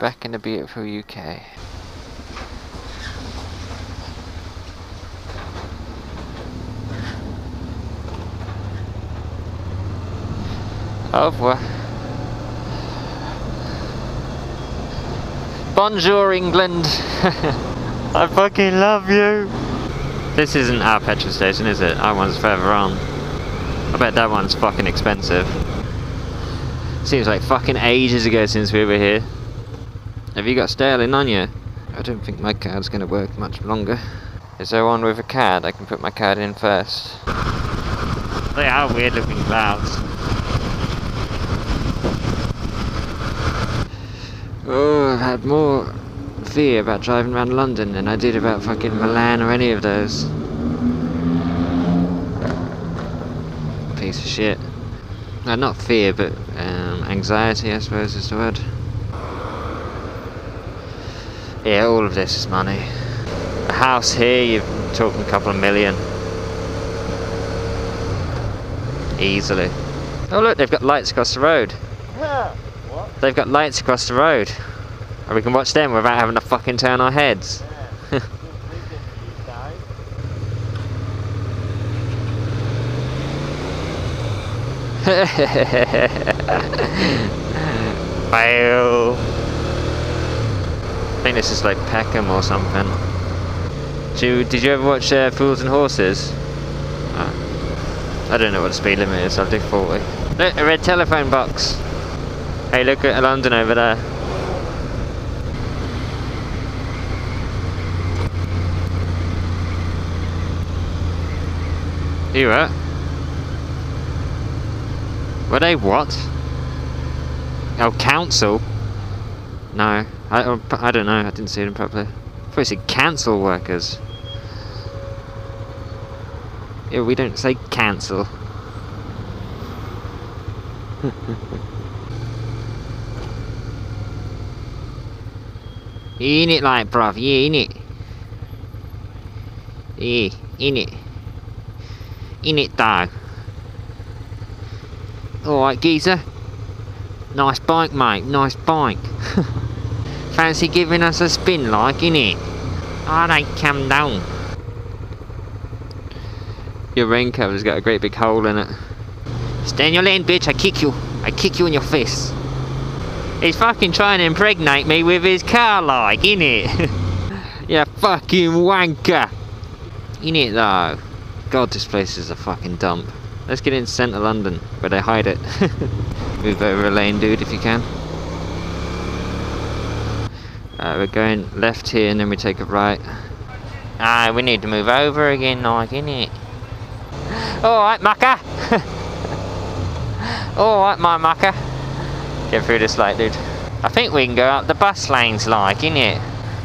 Back in the beautiful UK. Au revoir. Bonjour, England. I fucking love you. This isn't our petrol station, is it? Our one's further on. I bet that one's fucking expensive. Seems like fucking ages ago since we were here. Have you got sterling on you? I don't think my card's gonna work much longer. Is there one with a card? I can put my card in first. They are weird looking clouds. Oh, I've had more fear about driving around London than I did about fucking Milan or any of those. Piece of shit. Not fear, but um, anxiety, I suppose is the word. Yeah, all of this is money. A house here, you're talking a couple of million. Easily. Oh look, they've got lights across the road. What? They've got lights across the road. And we can watch them without having to fucking turn our heads. Fail. I think this is like Peckham or something. Did you, did you ever watch uh, Fools and Horses? Oh. I don't know what the speed limit is, I'll do 40. Look, a red telephone box. Hey, look at London over there. You what? Were they what? Oh, council? No, I, oh, I don't know, I didn't see them properly. I thought said cancel workers. Yeah, we don't say cancel. in it like bruv, yeah, in it. Yeah, in it. In it though. Alright, geezer. Nice bike, mate. Nice bike. Fancy giving us a spin like, innit? Alright, come down. Your rain cover's got a great big hole in it. Stay in your lane, bitch. I kick you. I kick you in your face. He's fucking trying to impregnate me with his car like, innit? you fucking wanker. Innit though? God, this place is a fucking dump. Let's get in centre London, where they hide it. Move over a lane, dude, if you can. Uh, we're going left here, and then we take a right. Ah, we need to move over again, like, innit? Alright, mucker! Alright, my mucker. Get through this light, dude. I think we can go up the bus lanes, like, innit?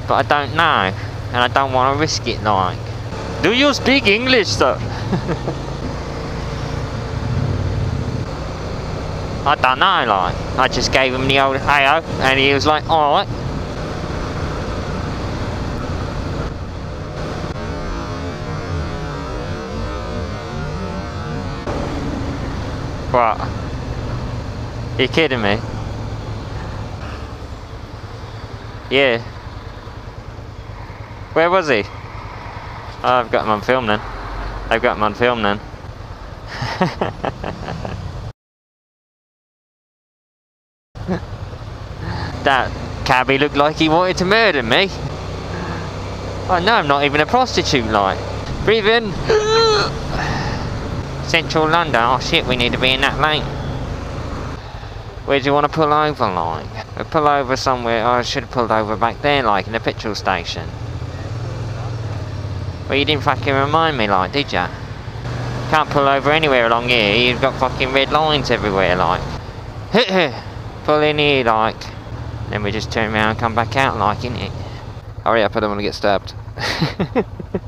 But I don't know. And I don't want to risk it, like. Do you speak English, sir? I don't know, like. I just gave him the old hey and he was like, alright. What? You kidding me? Yeah. Where was he? Oh, I've got him on film then. I've got him on film then. that cabbie looked like he wanted to murder me. Oh, I know I'm not even a prostitute like. Breathe in. Central London. Oh shit, we need to be in that lane. Where do you want to pull over like? We pull over somewhere. Oh, I should have pulled over back there like in the petrol station. Well, you didn't fucking remind me like, did ya? Can't pull over anywhere along here. You've got fucking red lines everywhere like. pull in here like. Then we just turn around and come back out like, innit? Hurry up, I don't want to get stabbed.